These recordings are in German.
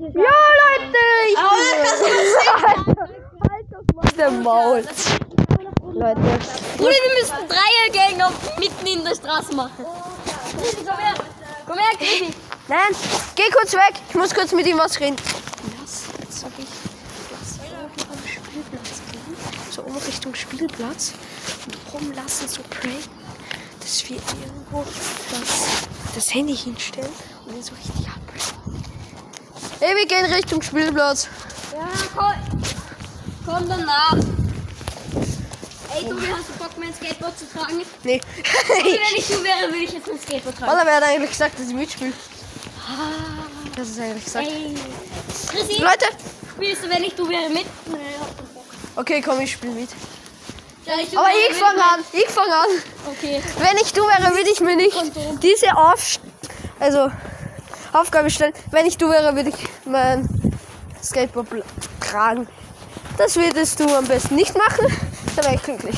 Ja, Leute, ich bin den Maul. Leute. Bruder, wir müssen Dreiergänge mitten in der Straße machen. Komm her. Komm her, Grisi. Nein, geh kurz weg. Ich muss kurz mit ihm was reden. Lass, jetzt sag ich, lass oben Spielplatz gehen. So um Richtung Spielplatz. Und rumlassen, so pranken, dass wir irgendwo das, das Handy hinstellen und ihn so richtig. Hey, wir gehen Richtung Spielplatz. Ja, komm. Komm danach. Ey, Tobi, hast du Bock, mein Skateboard zu tragen? Nee. Tobi, wenn ich du wäre, würde ich jetzt mein Skateboard tragen. Walla, wer hat eigentlich gesagt, dass ich mitspiele? Das ist eigentlich gesagt. Ey. Chrissy, Leute, spielst du, wenn ich du wäre, mit? okay, komm, ich spiele mit. Ich du Aber ich fange an, ich fange an. Okay. Wenn ich du wäre, würde ich mir nicht diese Auf also Aufgabe stellen. Wenn ich du wäre, würde ich mein Skateboard tragen. Das würdest du am besten nicht machen. Dann wäre ich glücklich.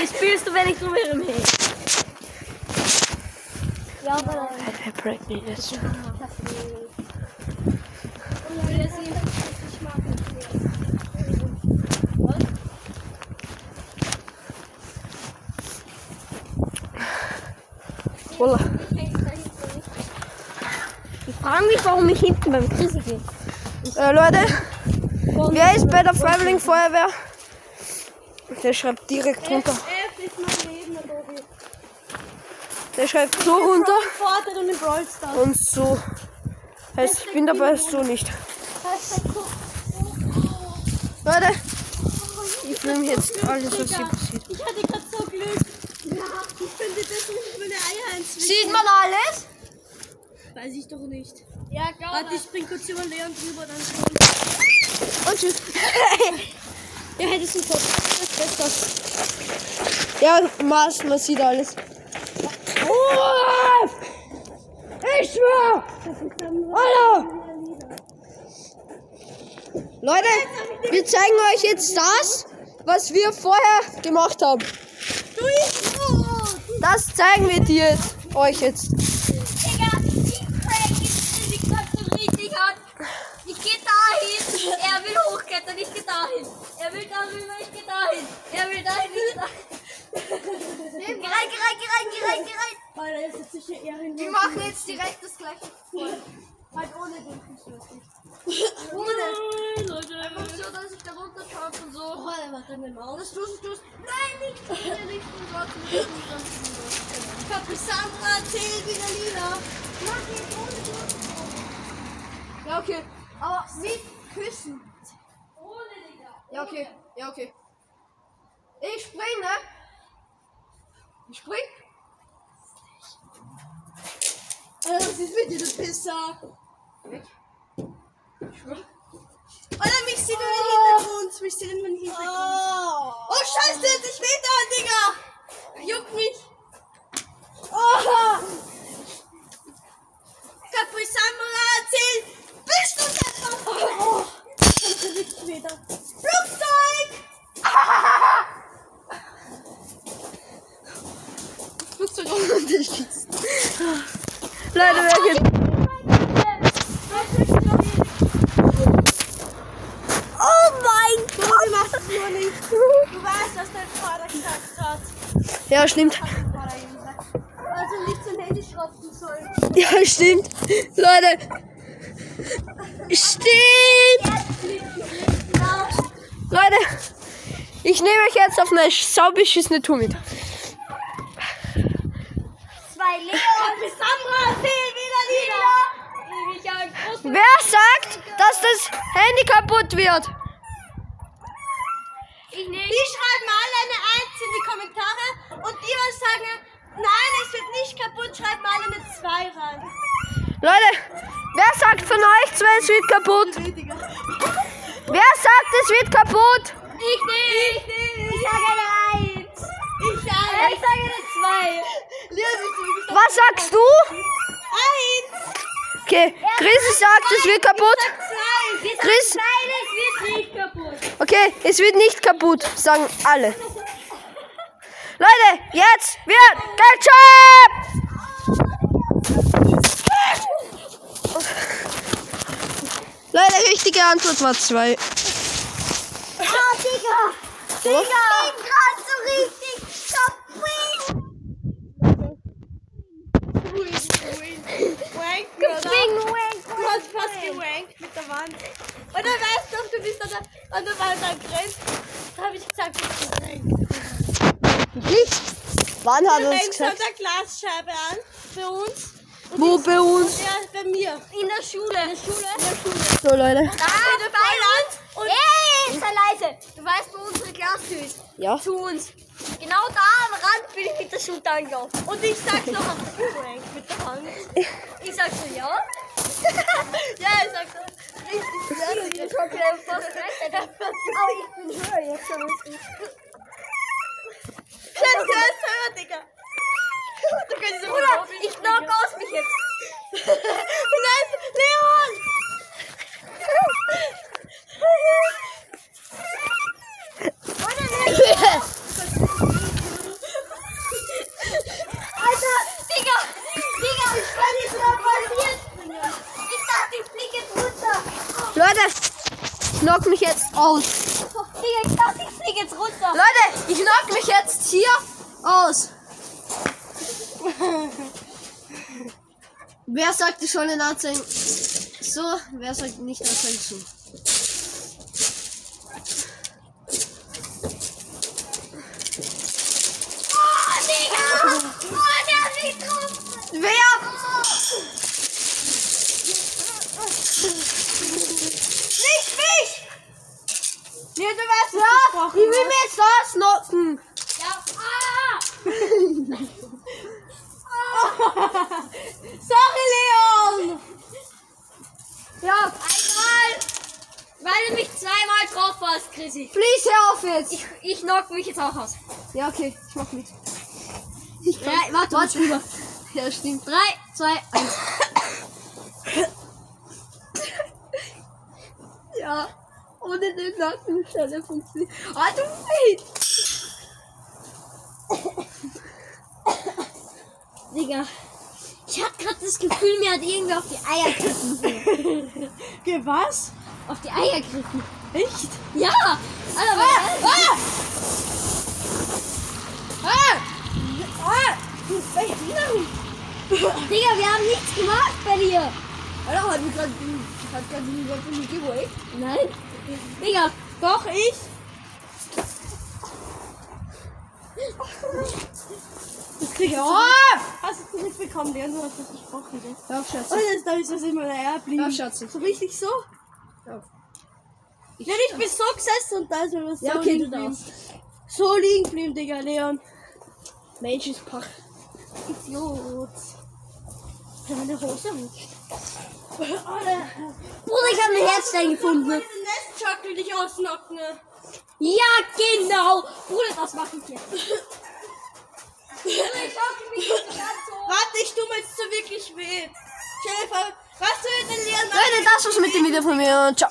Wie spielst du, wenn ich wäre, mit? Ja, aber Er prankt mich jetzt. Voila. Ich frage mich, warum ich hinten beim Chrissy bin. Äh, Leute, wer ist bei der Freiwilligen Feuerwehr? Der schreibt direkt runter. Der schreibt so runter und so. Heißt, ich bin dabei, so nicht. Leute, ich filme jetzt alles, was hier passiert. Ich hatte gerade so Glück. Ja, ich finde das nicht meine Eier Sieht man alles? Weiß ich doch nicht. Ja, klar. Warte, ich spring kurz über Leon drüber, dann Und tschüss. Ja, hättest du Kopf. Das ist das. Ja, Mars, man sieht alles. Oh! Ich schwör! Hallo! Leute, wir zeigen euch jetzt das, was wir vorher gemacht haben. Das zeigen wir dir jetzt, euch jetzt. Digga, ich prank jetzt richtig, was so richtig hat. Ich geh dahin. Er will hochklettern, ich geh dahin. Er will darüber, ich geh dahin. Er will dahin, ich geh dahin. Geh rein, geh rein, geh rein, geh rein, geh rein. Alter, ist jetzt sicher eher hin. Wir machen jetzt direkt das gleiche. Halt ohne den Fußschlüssel. Ohne. Leute. Einfach so, dass ich da runter schaue und so. Oh, er macht dann dem Auge. Das tust du. Nein, nicht wieder nicht und dort mit dem Capisandra erzählt wieder Lieder. Ja, okay. Aber mit Küssen. Ja, okay. Ja, okay. Ich spring, ne? Ich spring. Alter, was ist mit dir, du Pisser? Weg. Ich schwör. Alter, mich sieht nur im Hintergrund. Mich sieht nur im Hintergrund. Oh, scheiße, jetzt ich will da, Digga. Juckt mich. Oh. Capri Samura erzählt. Bist du das? Oh. Das verrückt wieder. Flugzeug. Flugzeug runterschießt. Leute, wer geht. Oh mein Gott. Du machst das nur nicht. Du weißt, was dein Vater gesagt hat. Ja, stimmt. Also nicht zum Handy schrotten soll. Ja, stimmt. Leute. Stimmt. Leute. Ich nehme euch jetzt auf eine saubeschissene Tour mit. Zwei Leon. Sandra wieder großen Wer sagt, dass das Handy kaputt wird? Ich nicht. Die schreiben alle eine Eins in die Kommentare und die, was sagen, nein, es wird nicht kaputt, schreiben alle eine Zwei rein. Leute, wer sagt von euch zwei, es wird kaputt? Wer sagt, es wird kaputt? Ich nicht. Ich, sage eine Eins. Ich sage, ich sage eine Zwei. Was sagst du? Eins. Okay, Chris sagt, es wird kaputt. Chris, Nein, es wird nicht kaputt. okay, es wird nicht kaputt, sagen alle. Leute, jetzt wird Ketchup! Leute, richtige Antwort war zwei. Ah, Digga! So. Ich bin grad so richtig Wank, Swing, wank, Du hast fast gewankt mit der Wand. Und dann weißt du, ob du bist an der, an der Wand angrenzt. Da habe ich gesagt, gewankt. Nicht? Wann hat Du er es gesagt? der Glasscheibe an, bei uns. Wo bei uns? Ja, bei mir. In der Schule. In der Schule. In der Schule. So, Leute. Ah, der Beiland. Und Ey, sei leise. Du weißt, wo unsere Klasse ist. Ja. Zu uns. Genau da am Rand bin ich mit der Schulter angelaufen. Und ich sag's noch auf gewankt mit der Hand. Ich sag so, ja. Ja, ich sag so. Richtig fertig. Ich hab gleich fast recht. Aber ich bin höher jetzt schon als ich. Scheiße, der ist höher, Digga. Du kannst so Bruder, ich knock aus mich jetzt. Nein, Leon! Alter, Digga, Digga, ich kann nicht mehr passiert. Ich dachte, ich fliege jetzt runter. Leute, ich knock mich jetzt aus. Digga, ich dachte, ich fliege jetzt runter. Leute, ich knock mich jetzt hier aus. Wer sagt, ich soll den anzeigen? So, wer sagt nicht anzeigen so? Oh, Digga. Oh, der hat mich getroffen. Wer? Nicht mich! Nee, du weißt, Ja, ich will mir jetzt ausnocken. Ja, ah. Sorry, Leon! Ja, Einmal. Weil du mich zweimal getroffen hast, Chrissy. hör auf jetzt. Ich, ich knock mich jetzt auch aus. Ja, okay, ich mach mit. Drei, warte, warte. Drüber. Ja, stimmt. Drei, zwei, eins. Ja, ohne den Nackenstelle funktioniert. Ah, du Witz. Digga. Ich hab grad das Gefühl, mir hat irgendwer auf die Eier gegriffen. Was? Auf die Eier gegriffen. Echt? Ja! Alter, ah, Ah! Ah! Ah! Hühnerin. Digga, wir haben nichts gemacht bei dir. Alter, hat mich gerade hat gerade jemand von mir gewollt. Nein. Digga, Doch, ich. Das krieg ich auch. Hast du nicht bekommen, Leon? Du hast das versprochen, gell? Hör auf, Schatz. Und jetzt darf ich das in meiner Eier blieben. Ja, Schatzi. So richtig so? Hör Ja, ich bin so gesessen und da ist mir was Ja, so okay, liegen geblieben. So liegen geblieben, Digga, Leon. Mensch ist Pach. Idiot. Ja, meine Hose rutscht. Bruder, ich habe ein Herzstein gefunden. Den Nestchock will ich ausnocken. Ja, genau. Bruder, das mache ich jetzt. Bruder, ich hoffe, mich so. Warte, ich tu mir jetzt so wirklich weh. Vor, was du mit den Leon Leute, das war's mit dem Video von mir. Ciao.